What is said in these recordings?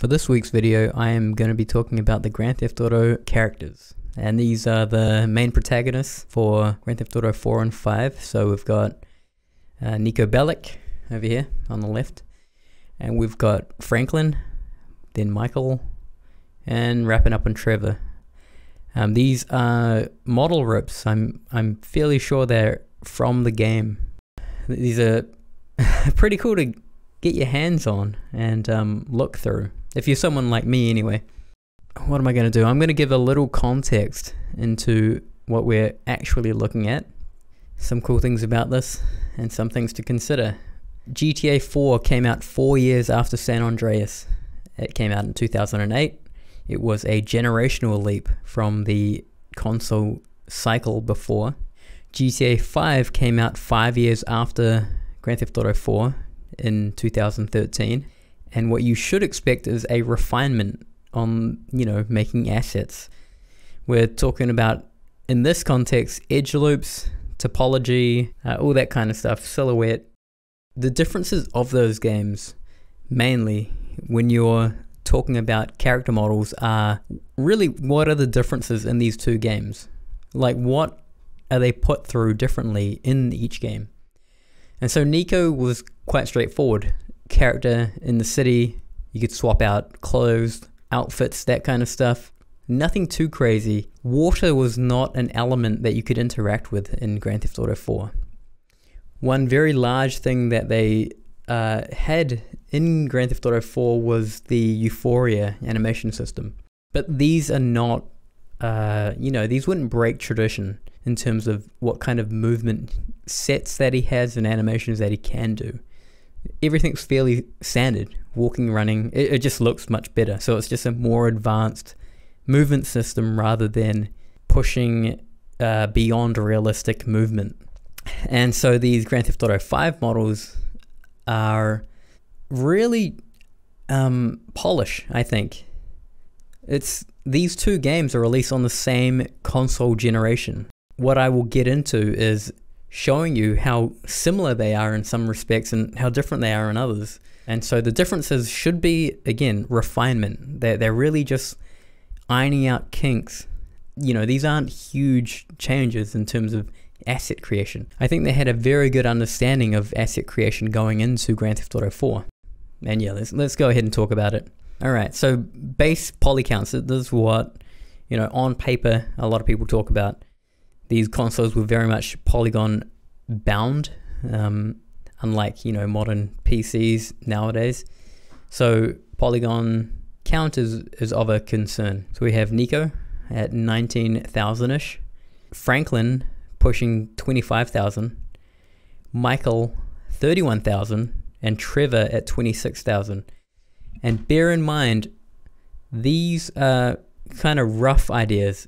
For this week's video, I am going to be talking about the Grand Theft Auto characters. And these are the main protagonists for Grand Theft Auto 4 and 5. So we've got uh, Niko Bellic over here on the left. And we've got Franklin, then Michael, and wrapping up on Trevor. Um, these are model rips. I'm I'm fairly sure they're from the game. These are pretty cool to get your hands on and um, look through. If you're someone like me, anyway. What am I going to do? I'm going to give a little context into what we're actually looking at. Some cool things about this, and some things to consider. GTA 4 came out four years after San Andreas. It came out in 2008. It was a generational leap from the console cycle before. GTA 5 came out five years after Grand Theft Auto 4 in 2013. And what you should expect is a refinement on, you know, making assets. We're talking about, in this context, edge loops, topology, uh, all that kind of stuff, silhouette. The differences of those games, mainly when you're talking about character models, are really what are the differences in these two games? Like, what are they put through differently in each game? And so Niko was quite straightforward. Character in the city, you could swap out clothes, outfits, that kind of stuff. Nothing too crazy. Water was not an element that you could interact with in Grand Theft Auto 4. One very large thing that they uh, had in Grand Theft Auto 4 was the Euphoria animation system. But these are not, uh, you know, these wouldn't break tradition in terms of what kind of movement sets that he has and animations that he can do. Everything's fairly standard. Walking, running, it, it just looks much better. So it's just a more advanced movement system rather than pushing uh, beyond realistic movement. And so these Grand Theft Auto 5 models are really um, polish, I think. It's these two games are released on the same console generation. What I will get into is showing you how similar they are in some respects and how different they are in others. And so the differences should be, again, refinement. They're, they're really just ironing out kinks. You know, these aren't huge changes in terms of asset creation. I think they had a very good understanding of asset creation going into Grand Theft Auto 4. And yeah, let's, let's go ahead and talk about it. All right, so base poly counts, this is what, you know, on paper, a lot of people talk about these consoles were very much polygon bound, um, unlike you know modern PCs nowadays. So polygon count is, is of a concern. So we have Niko at 19,000 ish, Franklin pushing 25,000, Michael 31,000, and Trevor at 26,000. And bear in mind, these are kind of rough ideas.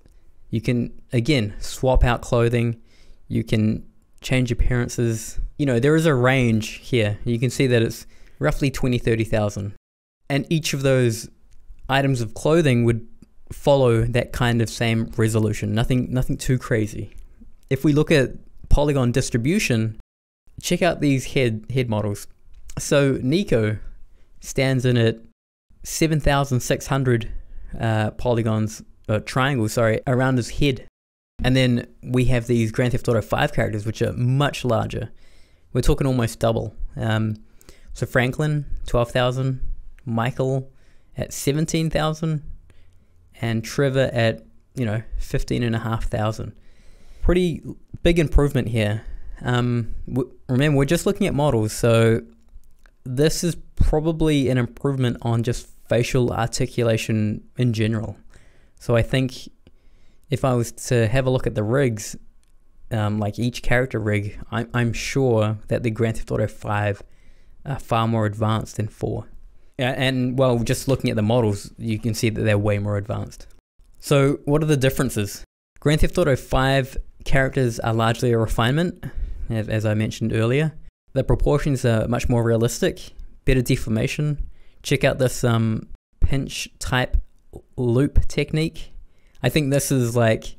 You can, again, swap out clothing. You can change appearances. You know, there is a range here. You can see that it's roughly 20, 30,000. And each of those items of clothing would follow that kind of same resolution. Nothing, nothing too crazy. If we look at polygon distribution, check out these head, head models. So Niko stands in at 7,600 uh, polygons uh, triangle, sorry, around his head. And then we have these Grand Theft Auto 5 characters, which are much larger. We're talking almost double. Um, so Franklin, 12,000. Michael at 17,000. And Trevor at, you know, 15,500. Pretty big improvement here. Um, remember, we're just looking at models, so this is probably an improvement on just facial articulation in general. So I think if I was to have a look at the rigs, um, like each character rig, I'm, I'm sure that the Grand Theft Auto 5 are far more advanced than 4. Yeah, and well, just looking at the models, you can see that they're way more advanced. So, what are the differences? Grand Theft Auto 5 characters are largely a refinement, as I mentioned earlier. The proportions are much more realistic, better deformation. Check out this um, pinch type loop technique. I think this is like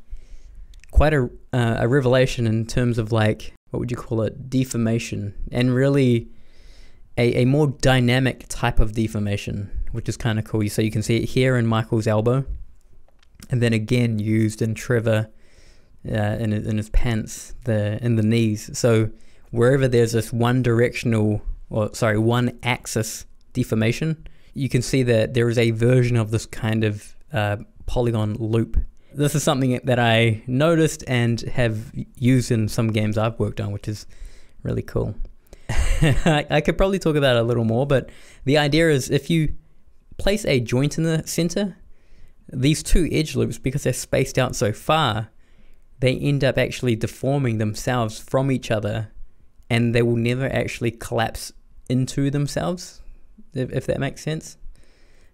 quite a, uh, a revelation in terms of like, what would you call it, deformation, and really a, a more dynamic type of deformation which is kind of cool. So you can see it here in Michael's elbow, and then again used in Trevor uh, in, in his pants, the in the knees. So wherever there's this one directional, or sorry, one axis deformation, you can see that there is a version of this kind of uh, polygon loop. This is something that I noticed and have used in some games I've worked on, which is really cool. I, could probably talk about it a little more, but the idea is if you place a joint in the center, these two edge loops, because they're spaced out so far, they end up actually deforming themselves from each other and they will never actually collapse into themselves, if, if that makes sense,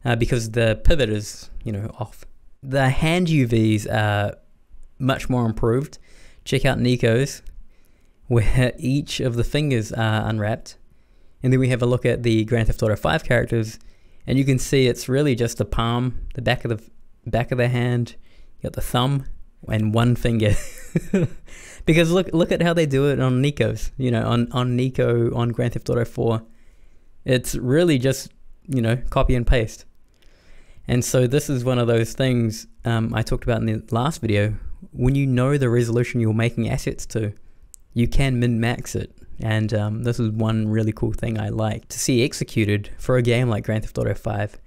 uh, because the pivot is, you know, off. The hand UVs are much more improved. Check out Niko's where each of the fingers are unwrapped. And then we have a look at the Grand Theft Auto 5 characters, and you can see it's really just the palm, the back of the back of the hand, you got the thumb, and one finger. because look look at how they do it on Niko's, you know, on, on Niko on Grand Theft Auto 4. It's really just, you know, copy and paste. And so this is one of those things um, I talked about in the last video. When you know the resolution you're making assets to, you can min-max it. And um, this is one really cool thing I like to see executed for a game like Grand Theft Auto 5.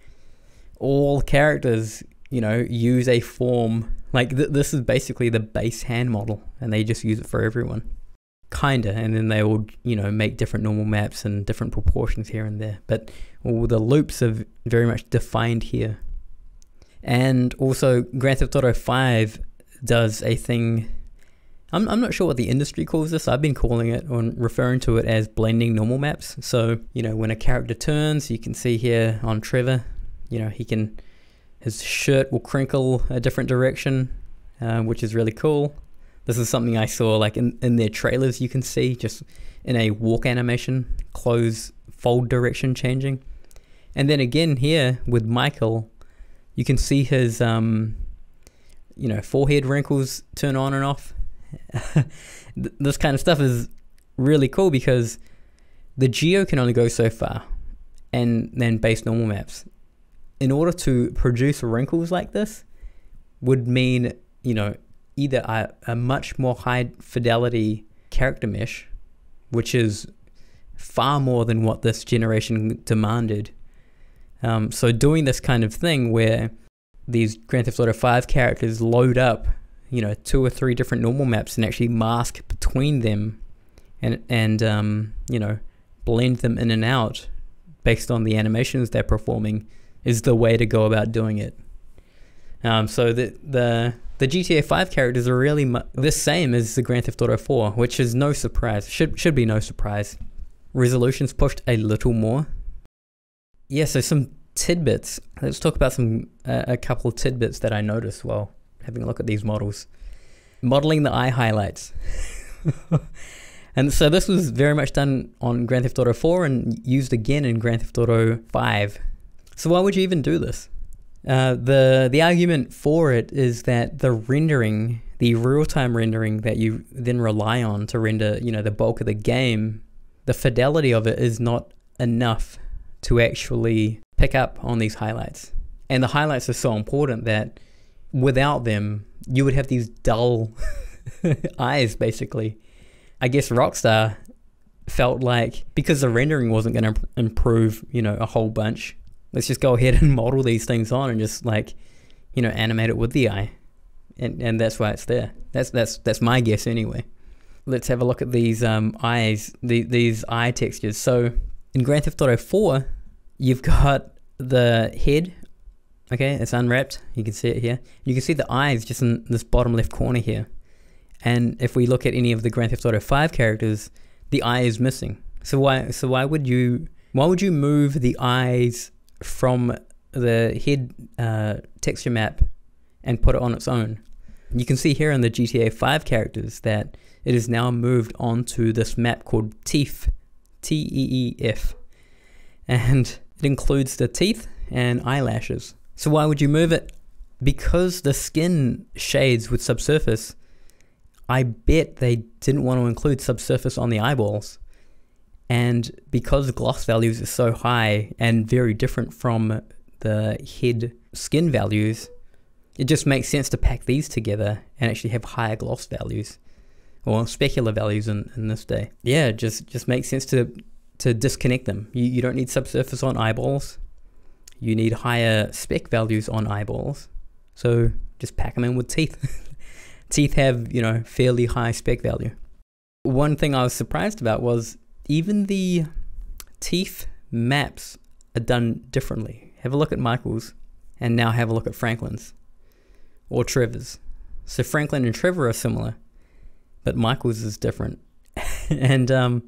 All characters, you know, use a form like th this is basically the base hand model, and they just use it for everyone, kinda. And then they all, you know, make different normal maps and different proportions here and there. But all the loops are very much defined here. And also, Grand Theft Auto 5 does a thing I'm, I'm not sure what the industry calls this. I've been calling it or referring to it as blending normal maps. So, you know, when a character turns, you can see here on Trevor, you know, he can, his shirt will crinkle a different direction, uh, which is really cool. This is something I saw like in, in their trailers, you can see just in a walk animation, clothes fold direction changing. And then again here with Michael, you can see his, um, you know, forehead wrinkles turn on and off this kind of stuff is really cool because the geo can only go so far and then base normal maps. In order to produce wrinkles like this would mean, you know, either a, a much more high fidelity character mesh, which is far more than what this generation demanded. Um, so doing this kind of thing where these Grand Theft Auto 5 characters load up you know two or three different normal maps and actually mask between them and and um, you know blend them in and out based on the animations they're performing is the way to go about doing it. Um, so the the the GTA 5 characters are really the same as the Grand Theft Auto 4, which is no surprise. Should should be no surprise. Resolution's pushed a little more. Yeah, so some tidbits. Let's talk about some uh, a couple of tidbits that I noticed while having a look at these models. Modeling the eye highlights. and so this was very much done on Grand Theft Auto 4 and used again in Grand Theft Auto 5. So why would you even do this? Uh, the the argument for it is that the rendering, the real-time rendering that you then rely on to render, you know, the bulk of the game, the fidelity of it is not enough to actually pick up on these highlights. And the highlights are so important that without them, you would have these dull eyes, basically. I guess Rockstar felt like because the rendering wasn't going to improve, you know, a whole bunch, let's just go ahead and model these things on and just like, you know, animate it with the eye, and and that's why it's there. That's that's that's my guess anyway. Let's have a look at these um, eyes, the, these eye textures. So in Grand Theft Auto 4, you've got the head Okay, it's unwrapped. You can see it here. You can see the eyes just in this bottom left corner here. And if we look at any of the Grand Theft Auto 5 characters, the eye is missing. So why so why would you why would you move the eyes from the head uh, texture map and put it on its own? You can see here in the GTA 5 characters that it is now moved onto this map called Teeth, T-E-E-F. And it includes the teeth and eyelashes. So why would you move it? Because the skin shades with subsurface, I bet they didn't want to include subsurface on the eyeballs. And because gloss values are so high and very different from the head skin values, it just makes sense to pack these together and actually have higher gloss values or specular values in, in this day. Yeah, just just makes sense to to disconnect them. You, you don't need subsurface on eyeballs. You need higher spec values on eyeballs. So just pack them in with teeth. teeth have, you know, fairly high spec value. One thing I was surprised about was even the teeth maps are done differently. Have a look at Michael's and now have a look at Franklin's or Trevor's. So Franklin and Trevor are similar, but Michael's is different. and um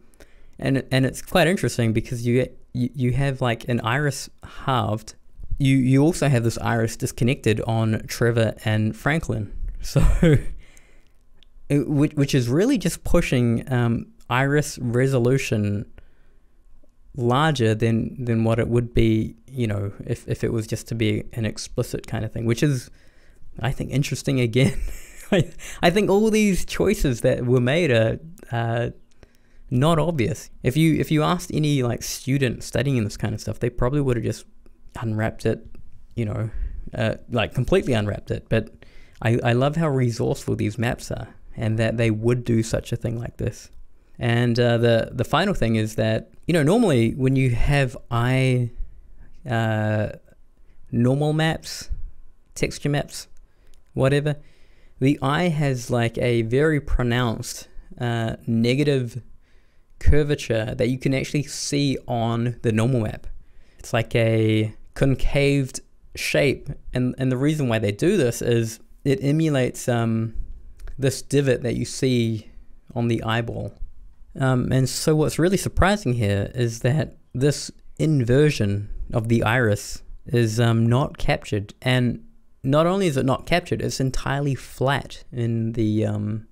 and and it's quite interesting because you you, you have like an iris halved. You you also have this iris disconnected on Trevor and Franklin. So which which is really just pushing um, iris resolution larger than than what it would be, you know, if if it was just to be an explicit kind of thing, which is I think interesting again. I, I think all these choices that were made are uh, not obvious. If you if you asked any like student studying this kind of stuff, they probably would have just unwrapped it, you know, uh, like completely unwrapped it. But I, I love how resourceful these maps are and that they would do such a thing like this. And uh, the the final thing is that you know normally when you have eye uh, normal maps, texture maps, whatever, the eye has like a very pronounced uh, negative curvature that you can actually see on the normal map. It's like a concaved shape, and and the reason why they do this is it emulates um, this divot that you see on the eyeball. Um, and so what's really surprising here is that this inversion of the iris is um, not captured. And not only is it not captured, it's entirely flat in the um,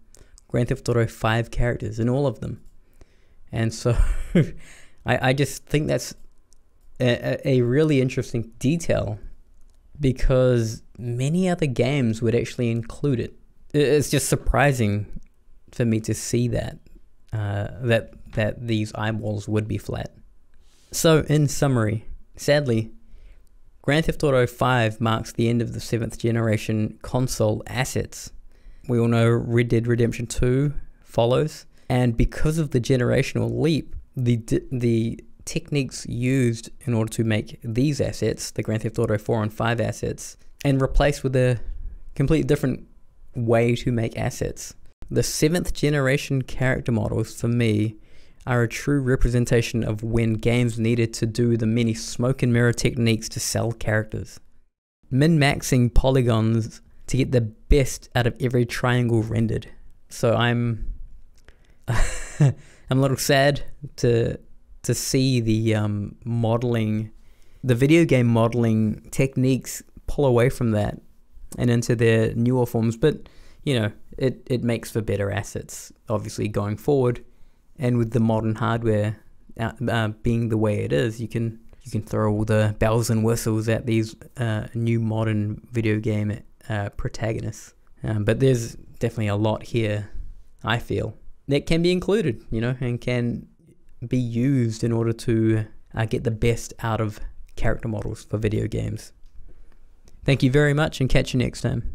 Grand Theft Auto 5 characters, in all of them. And so I, I just think that's a, a really interesting detail because many other games would actually include it. It's just surprising for me to see that uh, that that these eyeballs would be flat. So, in summary, sadly, Grand Theft Auto 5 marks the end of the seventh generation console assets. We all know Red Dead Redemption 2 follows, and because of the generational leap, the the techniques used in order to make these assets, the Grand Theft Auto 4 and 5 assets, and replaced with a completely different way to make assets. The seventh generation character models, for me, are a true representation of when games needed to do the many smoke and mirror techniques to sell characters. Min maxing polygons to get the best out of every triangle rendered. So I'm I'm a little sad to to see the um, modeling, the video game modeling techniques pull away from that and into their newer forms. But you know, it it makes for better assets, obviously going forward, and with the modern hardware uh, uh, being the way it is, you can you can throw all the bells and whistles at these uh, new modern video game uh, protagonists. Um, but there's definitely a lot here, I feel, that can be included, you know, and can be used in order to uh, get the best out of character models for video games. Thank you very much and catch you next time.